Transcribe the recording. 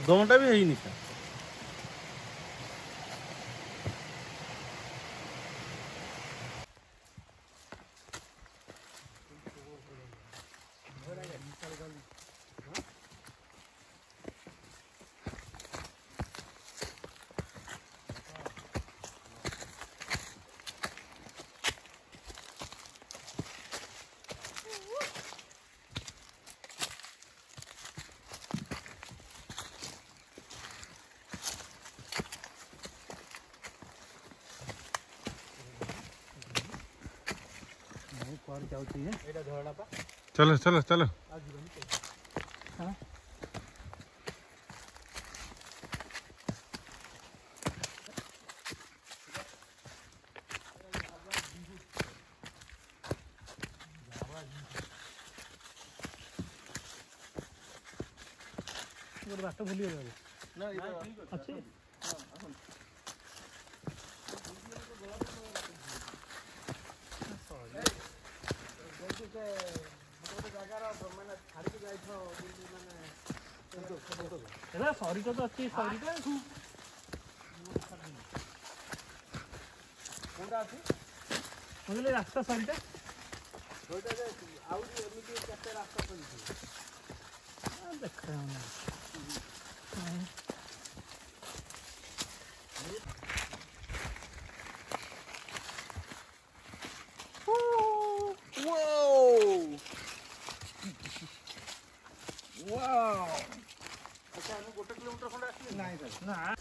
ଅଧଘଣ୍ଟା ବି ହେଇନି ସାର୍ चलो चलो चलो बात तो भूल ना ये तो- अच्छा हाँ, हाँ, हाँ। ହେଲା ସରିକ ତ ଅଛି ସରିକ କୋଉଟା ଅଛି ମୁଁ କହିଲି ରାସ୍ତା ସରିଟା ଆହୁରି ଏମିତି କେତେ ରାସ୍ତା ସରିଛି ଦେଖା 亲一个，是哪？